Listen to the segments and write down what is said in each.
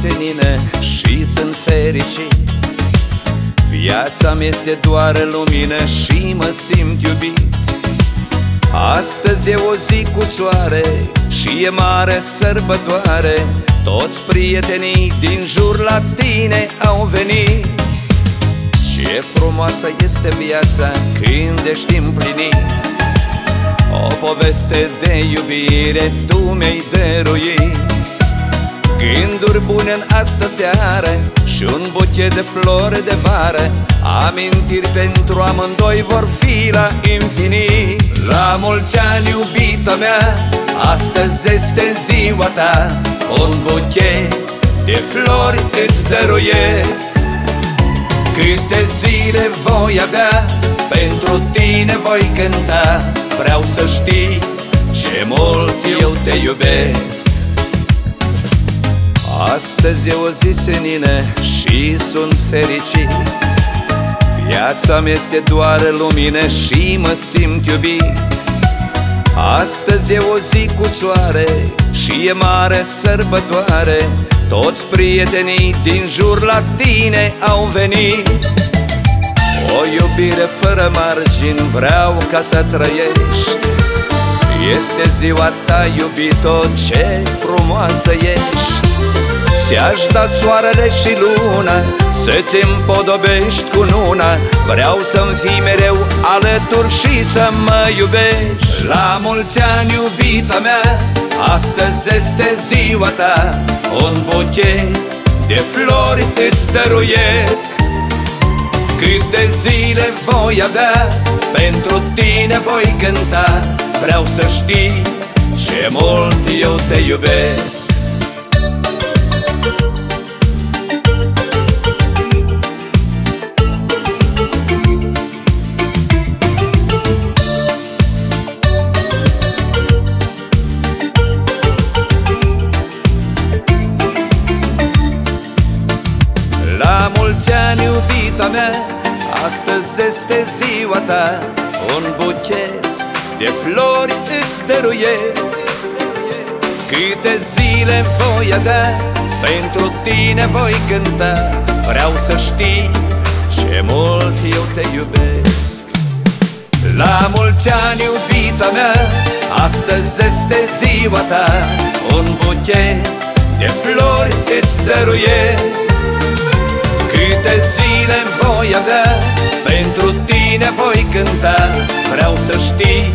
senine și sunt fericit. Viața mi este doar lumină și mă simt iubit. Astăzi e o zi cu soare și e mare sărbătoare. Toți prietenii din jur la tine au venit. Ce frumoasă este viața când ești împlinit. O poveste de iubire tu mi-ai dăruit Gânduri bune în astă seară Și un buchet de flori de vară. Amintiri pentru amândoi vor fi la infinit. La mulți ani, iubita mea Astăzi este ziua ta. Un buchet de flori îți dăruiesc. Câte zile voi avea Pentru tine voi cânta. Vreau să știi ce mult eu te iubesc Astăzi e o zi senină și sunt fericit. Viața mi este doar lumină și mă simt iubit. Astăzi e o zi cu soare și e mare sărbătoare. Toți prietenii din jur la tine au venit. O iubire fără margini vreau ca să trăiești. Este ziua ta, iubito, ce frumoasă ești Ți-aș da soarele și luna Să-ți împodobești cu nuna. Vreau să-mi fii mereu alături și să mă iubești. La mulți ani, iubita mea Astăzi este ziua ta. Un buchet de flori îți dăruiesc. Câte zile voi avea Pentru tine voi cânta. Vreau să știi ce mult eu te iubesc mea. Astăzi este ziua ta. Un buchet de flori îți dăruiesc. Câte zile voi avea Pentru tine voi cânta. Vreau să știi ce mult eu te iubesc. La mulți ani, iubita mea Astăzi este ziua ta. Un buchet de flori îți dăruiesc. Câte zile cânta Vreau să știi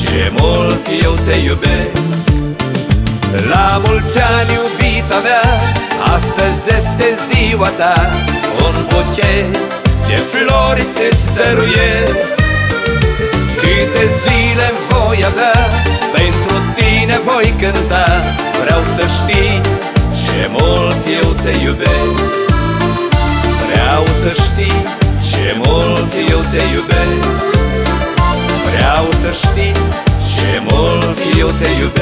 ce mult eu te iubesc. La mulți ani, iubita mea Astăzi este ziua ta. Un buchet de flori îți dăruiesc. Câte zile voi avea Pentru tine voi cânta. Vreau să știi ce mult eu te iubesc. Vreau să știi ce mult eu te iubesc. Vreau să știi ce mult eu te iubesc